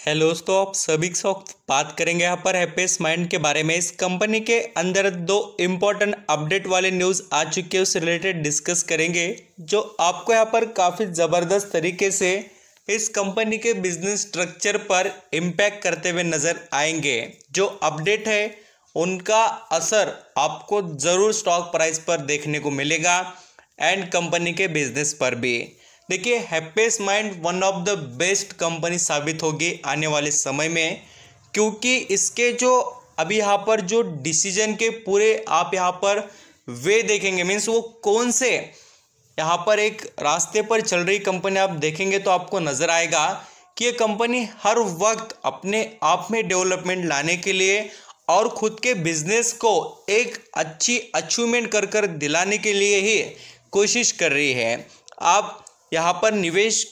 Hello दोस्तों, आप सभी साथ बात करेंगे यहाँ पर हैप्पीस्ट माइंड के बारे में। इस कंपनी के अंदर दो इम्पोर्टेंट अपडेट वाले न्यूज़ आ चुके हैं उससे रिलेटेड डिस्कस करेंगे, जो आपको यहाँ पर काफ़ी ज़बरदस्त तरीके से इस कंपनी के बिज़नेस स्ट्रक्चर पर इम्पैक्ट करते हुए नज़र आएँगे। जो अपडेट है, उनका असर आपको ज़रूर स्टॉक प्राइस पर देखने को मिलेगा एंड कंपनी के बिज़नेस पर भी। देखिए Happiest Mind one of the best company साबित होगी आने वाले समय में, क्योंकि इसके जो अभी यहाँ पर जो डिसीज़न के पूरे आप यहाँ पर वे देखेंगे। मीन्स वो कौन से यहाँ पर एक रास्ते पर चल रही कंपनी आप देखेंगे तो आपको नज़र आएगा कि ये कंपनी हर वक्त अपने आप में डेवलपमेंट लाने के लिए और खुद के बिज़नेस को एक अच्छी अचीवमेंट कर कर दिलाने के लिए ही कोशिश कर रही है। आप यहाँ पर निवेश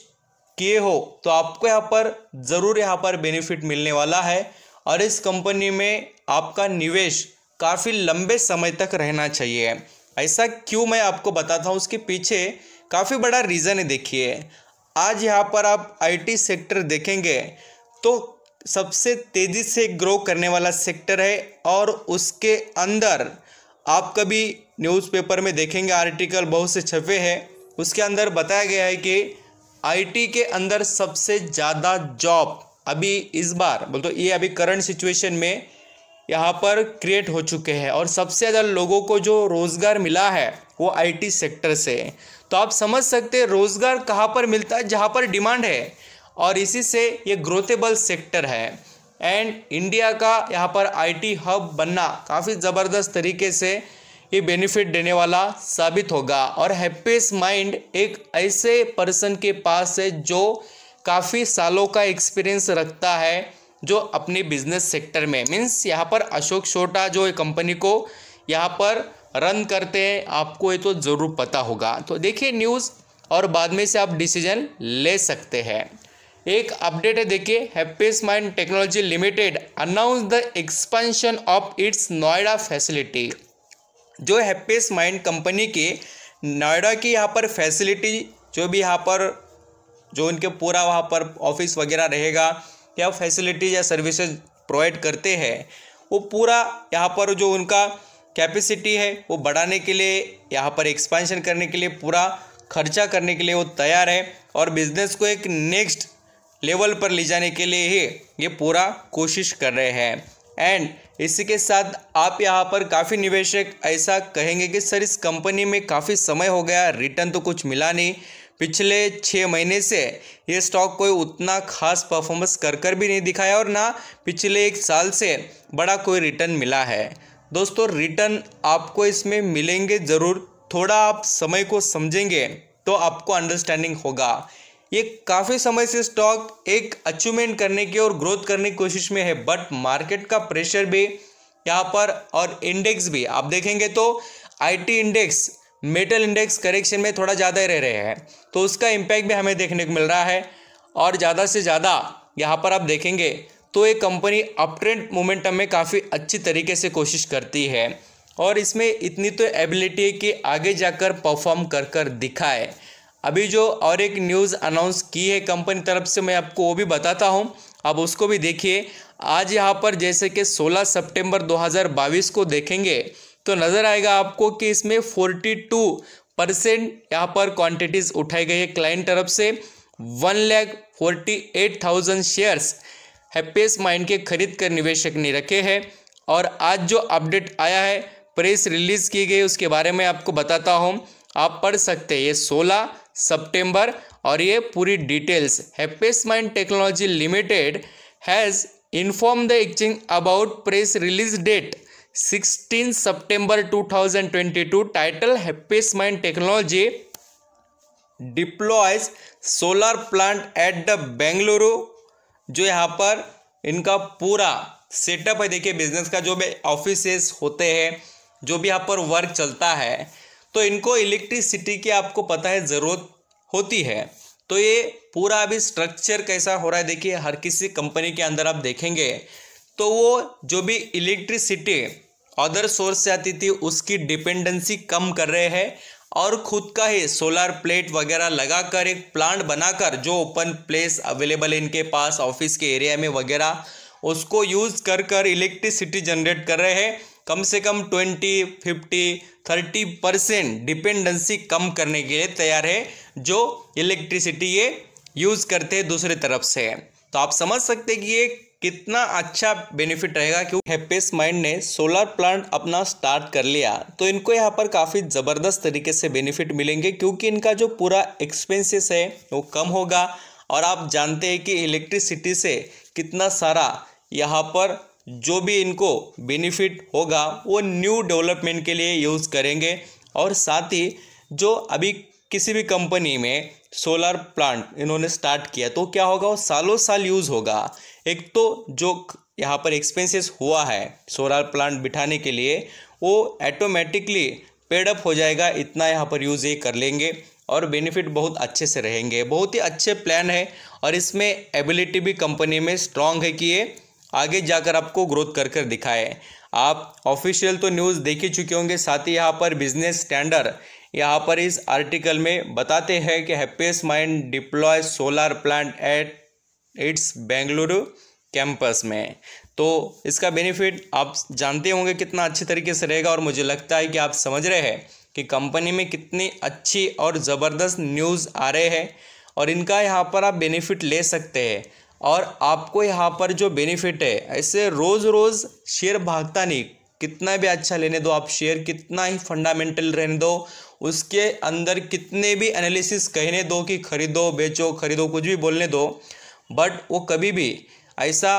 किए हो तो आपको यहाँ पर ज़रूर यहाँ पर बेनिफिट मिलने वाला है। और इस कंपनी में आपका निवेश काफ़ी लंबे समय तक रहना चाहिए। ऐसा क्यों मैं आपको बताता हूँ, उसके पीछे काफ़ी बड़ा रीज़न है, देखिए। आज यहाँ पर आप आईटी सेक्टर देखेंगे तो सबसे तेज़ी से ग्रो करने वाला सेक्टर है और उसके अंदर आप कभी न्यूज़पेपर में देखेंगे आर्टिकल बहुत से छपे हैं। उसके अंदर बताया गया है कि आईटी के अंदर सबसे ज़्यादा जॉब अभी इस बार, बोल तो ये अभी करंट सिचुएशन में यहाँ पर क्रिएट हो चुके हैं और सबसे ज़्यादा लोगों को जो रोज़गार मिला है वो आईटी सेक्टर से। तो आप समझ सकते हैं रोज़गार कहाँ पर मिलता है, जहाँ पर डिमांड है और इसी से ये ग्रोथेबल सेक्टर है। एंड इंडिया का यहाँ पर आईटी हब बनना काफ़ी ज़बरदस्त तरीके से ये बेनिफिट देने वाला साबित होगा। और हैप्पीस्ट माइंड एक ऐसे पर्सन के पास है जो काफ़ी सालों का एक्सपीरियंस रखता है जो अपने बिज़नेस सेक्टर में। मीन्स यहाँ पर अशोक छोटा जो कंपनी को यहाँ पर रन करते हैं, आपको ये तो ज़रूर पता होगा। तो देखिए न्यूज़ और बाद में से आप डिसीज़न ले सकते हैं। एक अपडेट है, देखिए Happiest Mind Technology Limited announce the expansion of its Noida facility जो हैप्पीस्ट माइंड कंपनी के नोएडा की यहाँ पर फैसिलिटी जो भी यहाँ पर, जो उनके पूरा वहाँ पर ऑफ़िस वगैरह रहेगा, या फैसिलिटी या सर्विसेज़ प्रोवाइड करते हैं, वो पूरा यहाँ पर जो उनका कैपेसिटी है, वो बढ़ाने के लिए, यहाँ पर एक्सपेंशन करने के लिए, पूरा खर्चा करने के लिए वो तैयार है और बिज़नेस को एक नेक्स्ट लेवल पर ले जाने के लिए ही ये पूरा कोशिश कर रहे हैं। एंड इसी के साथ आप यहाँ पर काफ़ी निवेशक ऐसा कहेंगे कि सर इस कंपनी में काफ़ी समय हो गया, रिटर्न तो कुछ मिला नहीं। पिछले छः महीने से ये स्टॉक कोई उतना खास परफॉर्मेंस कर कर भी नहीं दिखाया और ना पिछले एक साल से बड़ा कोई रिटर्न मिला है। दोस्तों, रिटर्न आपको इसमें मिलेंगे ज़रूर। थोड़ा आप समय को समझेंगे तो आपको अंडरस्टैंडिंग होगा। ये काफ़ी समय से स्टॉक एक अचीवमेंट करने की और ग्रोथ करने की कोशिश में है बट मार्केट का प्रेशर भी यहाँ पर और इंडेक्स भी। आप देखेंगे तो IT index metal index correction में थोड़ा ज़्यादा रह रहे हैं। तो उसका इम्पैक्ट भी हमें देखने को मिल रहा है और ज़्यादा से ज़्यादा यहाँ पर आप देखेंगे तो ये कंपनी अप ट्रेंड मोमेंटम में काफ़ी अच्छी तरीके से कोशिश करती है। और इसमें इतनी तो एबिलिटी है कि आगे जाकर परफॉर्म कर कर दिखाए। अभी जो और एक न्यूज़ अनाउंस की है कंपनी तरफ़ से, मैं आपको वो भी बताता हूँ। अब उसको भी देखिए। आज यहाँ पर जैसे कि 16 सितंबर 2022 को देखेंगे तो नज़र आएगा आपको कि इसमें 42 परसेंट यहाँ पर क्वांटिटीज़ उठाई गई है क्लाइंट तरफ़ से। One lakh forty eight thousand shares Happiest Mind के खरीद कर निवेशक ने रखे हैं। और आज जो अपडेट आया है प्रेस रिलीज़ की गई, उसके बारे में आपको बताता हूँ। आप पढ़ सकते हैं। ये सोलह सितंबर और ये पूरी details Happiest Mind Technology Limited has inform the exchange about press release date 16 सितंबर 2022 title Happiest Mind Technology deploys solar plant at the Bengaluru जो यहाँ पर इनका पूरा सेटअप है, देखिए बिज़नेस का जो भी ऑफ़िस होते हैं, जो भी यहाँ पर वर्क चलता है तो इनको इलेक्ट्रिसिटी की आपको पता है ज़रूरत होती है। तो ये पूरा अभी स्ट्रक्चर कैसा हो रहा है, देखिए, हर किसी कंपनी के अंदर आप देखेंगे तो वो जो भी इलेक्ट्रिसिटी अदर सोर्स से आती थी, उसकी डिपेंडेंसी कम कर रहे हैं और खुद का ही सोलर प्लेट वगैरह लगाकर, एक प्लांट बनाकर, जो ओपन प्लेस अवेलेबल है इनके पास ऑफ़िस के एरिया में वगैरह, उसको यूज़ कर कर इलेक्ट्रिसिटी जनरेट कर रहे हैं। कम से कम twenty, fifty, thirty percent dependency कम करने के लिए तैयार है, जो इलेक्ट्रिसिटी ये यूज़ करते हैं दूसरे तरफ़ से तो आप समझ सकते हैं कि ये कितना अच्छा बेनिफिट रहेगा, क्योंकि हैप्पीस माइंड ने सोलर प्लांट अपना स्टार्ट कर लिया। तो इनको यहाँ पर काफ़ी ज़बरदस्त तरीके से बेनिफिट मिलेंगे, क्योंकि इनका जो पूरा एक्सपेंसेस है, वो कम होगा। और आप जानते हैं कि इलेक्ट्रिसिटी से कितना सारा यहाँ पर जो भी इनको बेनिफिट होगा, वो न्यू डेवलपमेंट के लिए यूज़ करेंगे। और साथ ही जो अभी किसी भी कंपनी में सोलर प्लांट इन्होंने स्टार्ट किया तो क्या होगा? वो सालों साल यूज़ होगा। एक तो जो यहाँ पर एक्सपेंसेस हुआ है सोलर प्लांट बिठाने के लिए, वो ऐटोमेटिकली पेडअप हो जाएगा। इतना यहाँ पर यूज़ ये कर लेंगे और बेनिफिट बहुत अच्छे से रहेंगे। बहुत ही अच्छे प्लान है और इसमें एबिलिटी भी कंपनी में स्ट्रांग है कि ये आगे जाकर आपको ग्रोथ कर कर दिखाए। आप ऑफिशियल तो न्यूज़ देख ही चुके होंगे, साथ ही यहाँ पर बिज़नेस स्टैंडर्ड यहाँ पर इस आर्टिकल में बताते हैं कि Happiest Mind deploy solar plant at its Bengaluru campus में। तो इसका बेनिफिट आप जानते होंगे कितना अच्छे तरीके से रहेगा और मुझे लगता है कि आप समझ रहे हैं कि कंपनी में कितनी अच्छी और ज़बरदस्त न्यूज़ आ रहे हैं और इनका यहाँ पर आप बेनिफिट ले सकते हैं। और आपको यहाँ पर जो बेनिफिट है, ऐसे रोज़ रोज़ शेयर भागता नहीं। कितना भी अच्छा लेने दो आप शेयर कितना ही फंडामेंटल रहने दो, उसके अंदर कितने भी एनालिसिस कहने दो कि खरीदो, बेचो, खरीदो, कुछ भी बोलने दो बट वो कभी भी ऐसा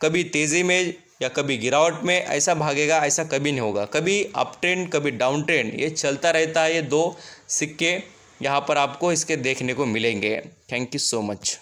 कभी तेज़ी में या कभी गिरावट में ऐसा भागेगा, ऐसा कभी नहीं होगा। कभी अप ट्रेंड कभी डाउन ट्रेंड ये चलता रहता है, ये दो सिक्के यहाँ पर आपको इसके देखने को मिलेंगे। Thank you so much